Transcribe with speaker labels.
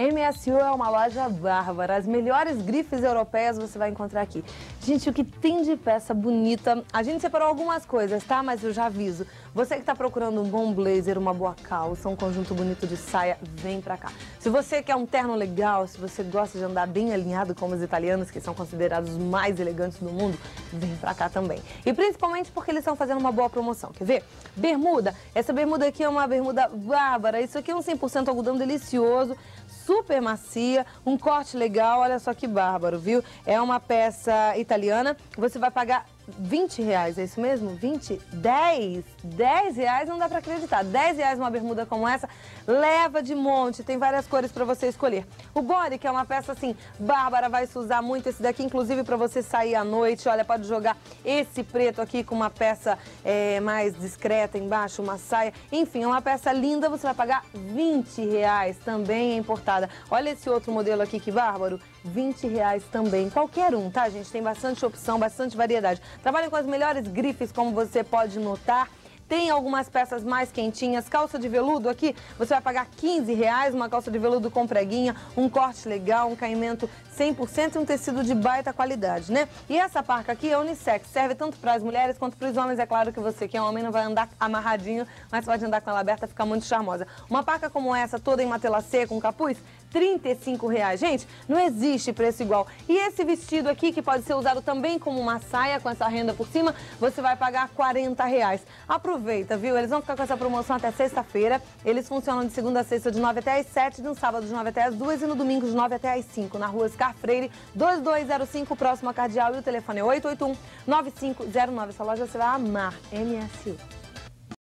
Speaker 1: MSU é uma loja bárbara. As melhores grifes europeias você vai encontrar aqui. Gente, o que tem de peça bonita? A gente separou algumas coisas, tá? Mas eu já aviso. Você que está procurando um bom blazer, uma boa calça, um conjunto bonito de saia, vem pra cá. Se você quer um terno legal, se você gosta de andar bem alinhado como os italianos, que são considerados os mais elegantes do mundo, vem pra cá também. E principalmente porque eles estão fazendo uma boa promoção. Quer ver? Bermuda. Essa bermuda aqui é uma bermuda bárbara. Isso aqui é um 100% algodão delicioso super macia, um corte legal, olha só que bárbaro, viu? É uma peça italiana, você vai pagar 20 reais, é isso mesmo? 20? 10? 10 reais não dá pra acreditar. 10 reais uma bermuda como essa, leva de monte, tem várias cores pra você escolher. O body, que é uma peça assim, Bárbara vai se usar muito esse daqui, inclusive pra você sair à noite. Olha, pode jogar esse preto aqui com uma peça é, mais discreta embaixo, uma saia. Enfim, é uma peça linda, você vai pagar 20 reais, também é importada. Olha esse outro modelo aqui, que bárbaro. 20 reais também. Qualquer um, tá, gente? Tem bastante opção, bastante variedade. Trabalhem com as melhores grifes, como você pode notar. Tem algumas peças mais quentinhas. Calça de veludo aqui, você vai pagar 15 reais, uma calça de veludo com preguinha, um corte legal, um caimento 100% e um tecido de baita qualidade, né? E essa parca aqui é unissex, serve tanto para as mulheres quanto para os homens. É claro que você que é homem não vai andar amarradinho, mas pode andar com ela aberta, fica muito charmosa. Uma parca como essa, toda em matelacê, com capuz, 35 reais. Gente, não existe preço igual. E esse vestido aqui, que pode ser usado também como uma saia, com essa renda por cima, você vai pagar 40 reais. Aproveita aproveita, viu? Eles vão ficar com essa promoção até sexta-feira. Eles funcionam de segunda a sexta, de 9 até as 7, no sábado, de 9 até as 2 e no domingo, de 9 até as 5, na rua Scar Freire, 2205, próximo a Cardeal. E o telefone é 881 9509. Essa loja você vai amar. MSU.